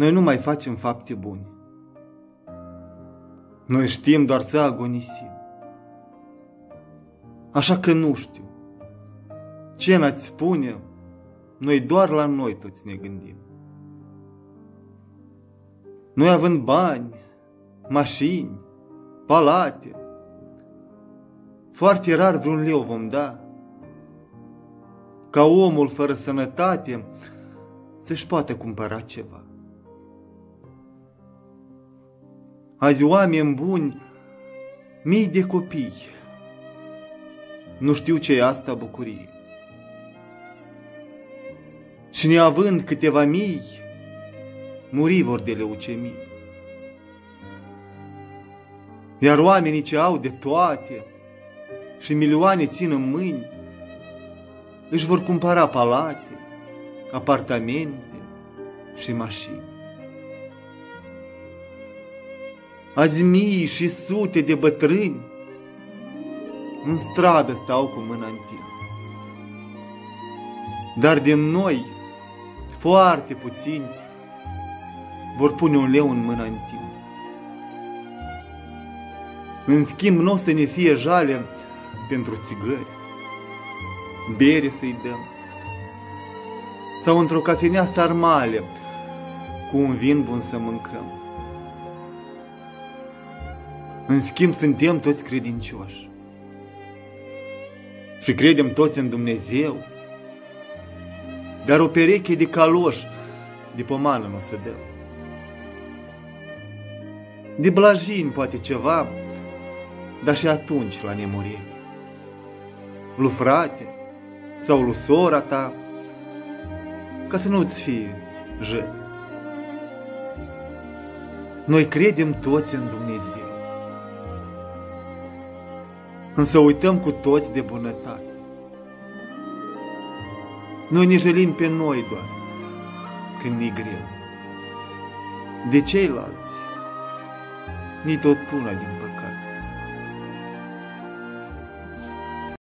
Noi nu mai facem fapte bune. Noi știm doar să agonisim. Așa că nu știu. Ce n-ați spune, noi doar la noi toți ne gândim. Noi având bani, mașini, palate, foarte rar vreun leu vom da. Ca omul fără sănătate să-și poate cumpăra ceva. Azi oameni buni, mii de copii, nu știu ce e asta bucurie. Și neavând câteva mii, muri vor de leucemie. Iar oamenii ce au de toate și milioane țin în mâini, își vor cumpăra palate, apartamente și mașini. Azi mii și sute de bătrâni în stradă stau cu mâna întinsă. Dar din noi, foarte puțini, vor pune un leu în mâna întinsă. În schimb, nu o să ne fie jale pentru țigări, bere să-i dăm, sau într-o cafenea sarmale, cu un vin bun să mâncăm. În schimb, suntem toți credincioși și credem toți în Dumnezeu, dar o pereche de caloși de pomană nu o să dăm. De blajin poate ceva, dar și atunci la nemurire. Lu frate sau lu sora ta, ca să nu-ți fie jă. Noi credem toți în Dumnezeu însă uităm cu toți de bunătate. Noi ne jălim pe noi doar când ne greu. De ceilalți, ni tot puna din păcate.